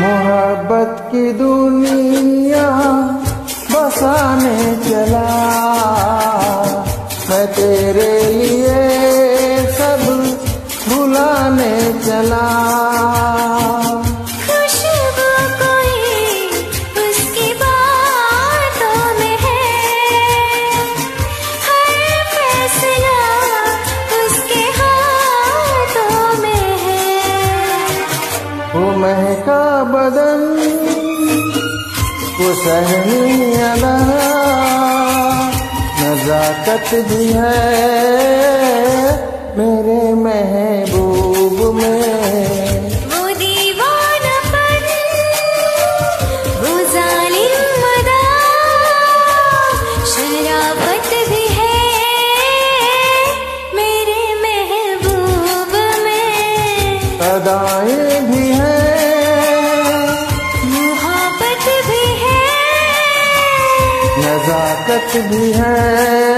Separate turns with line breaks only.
मोहब्बत की दुनिया बसाने चला। मैं तेरे लिए सब भुलाने चला। महका बदन वो सहनी अदा नजाकत भी है मेरे महबूब में।
वो दीवानापन वो जालिम भी है मेरे महबूब में।
अदाएँ
भी हैं
नजाकत भी है।